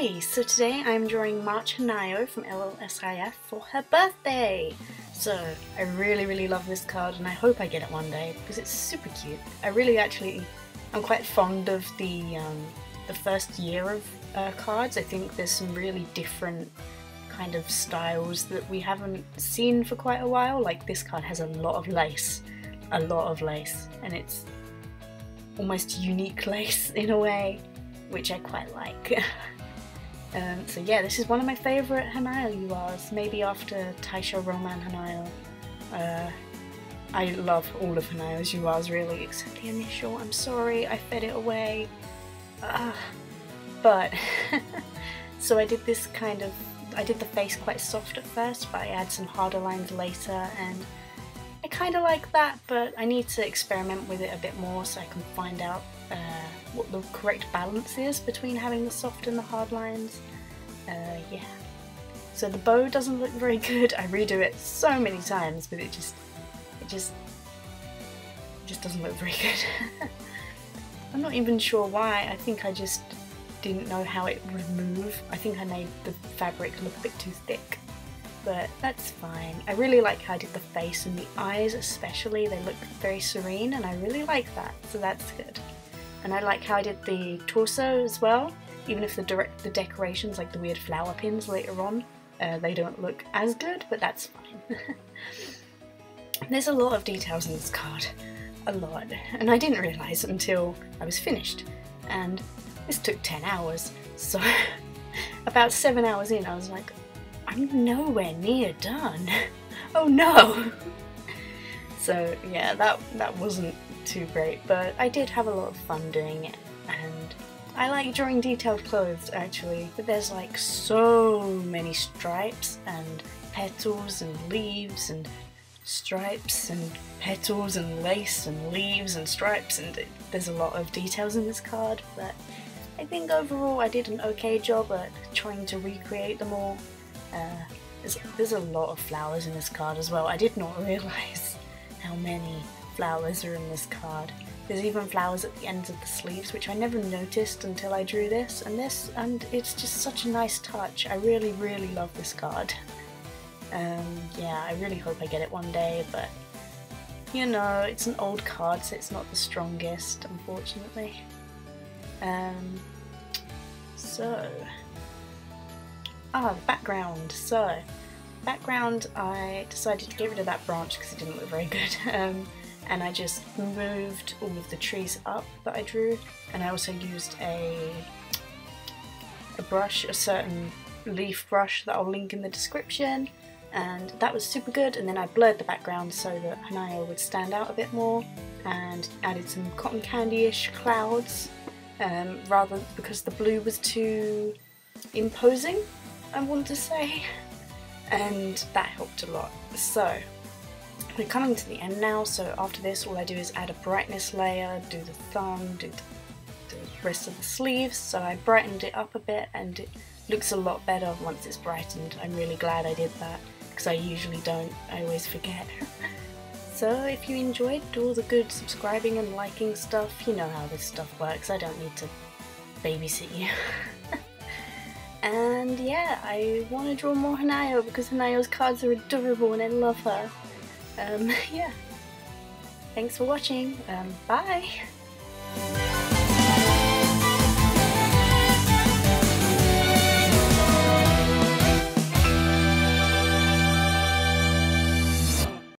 So today I'm drawing March Hanayo from LLSIF for her birthday! So, I really really love this card and I hope I get it one day because it's super cute. I really actually, I'm quite fond of the, um, the first year of uh, cards. I think there's some really different kind of styles that we haven't seen for quite a while. Like this card has a lot of lace, a lot of lace, and it's almost unique lace in a way, which I quite like. um, so yeah, this is one of my favourite Hanayo URs, maybe after Taisho Roman Hanayo. Uh, I love all of Hanayo's URs really, except the initial. I'm sorry, I fed it away. Uh, but, so I did this kind of, I did the face quite soft at first, but I add some harder lines later, and kind of like that, but I need to experiment with it a bit more so I can find out uh, what the correct balance is between having the soft and the hard lines. Uh, yeah. So the bow doesn't look very good. I redo it so many times, but it just, it just, it just doesn't look very good. I'm not even sure why. I think I just didn't know how it would move. I think I made the fabric look a bit too thick but that's fine. I really like how I did the face and the eyes especially, they look very serene and I really like that, so that's good. And I like how I did the torso as well, even if the direct the decorations like the weird flower pins later on, uh, they don't look as good, but that's fine. There's a lot of details in this card, a lot, and I didn't realise until I was finished, and this took 10 hours, so about 7 hours in I was like, I'm nowhere near done. oh no! so yeah, that, that wasn't too great, but I did have a lot of fun doing it, and I like drawing detailed clothes actually, but there's like so many stripes and petals and leaves and stripes and petals and lace and leaves and stripes and there's a lot of details in this card, but I think overall I did an okay job at trying to recreate them all. Uh, there's, there's a lot of flowers in this card as well. I did not realise how many flowers are in this card. There's even flowers at the ends of the sleeves, which I never noticed until I drew this, and this, and it's just such a nice touch. I really, really love this card. Um, yeah, I really hope I get it one day, but you know, it's an old card, so it's not the strongest, unfortunately. Um, so, Ah, the background. So, background, I decided to get rid of that branch because it didn't look very good. Um, and I just moved all of the trees up that I drew. And I also used a, a brush, a certain leaf brush that I'll link in the description. And that was super good. And then I blurred the background so that Hanayo would stand out a bit more. And added some cotton candy-ish clouds. Um, rather because the blue was too imposing I want to say, and that helped a lot. So, we're coming to the end now, so after this all I do is add a brightness layer, do the thumb, do the, the rest of the sleeves, so I brightened it up a bit and it looks a lot better once it's brightened. I'm really glad I did that, because I usually don't, I always forget. so if you enjoyed do all the good subscribing and liking stuff, you know how this stuff works, I don't need to babysit you. And yeah, I want to draw more Hanayo because Hanayo's cards are adorable and I love her. Um, yeah. Thanks for watching. Um, bye!